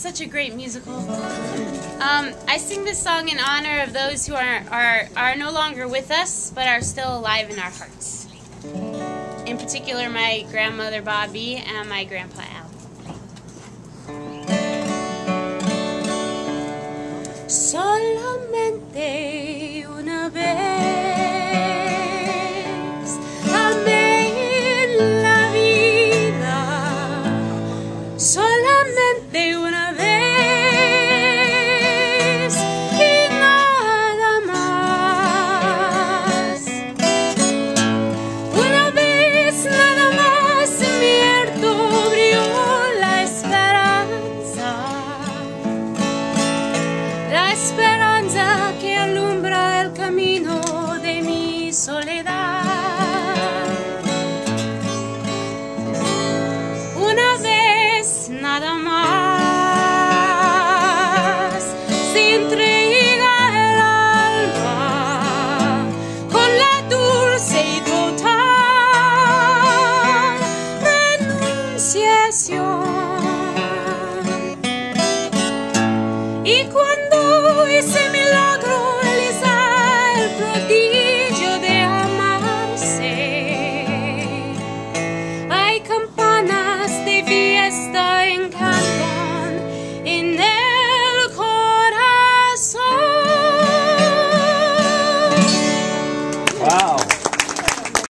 such a great musical. Um, I sing this song in honor of those who are, are, are no longer with us, but are still alive in our hearts. In particular, my grandmother Bobby and my grandpa Al. Solamente una vez. Solamente una esperanza que alumbra el camino de mi soledad. Una vez nada más se entrega el alma con la dulce y total renunciación. Y luz e milagre.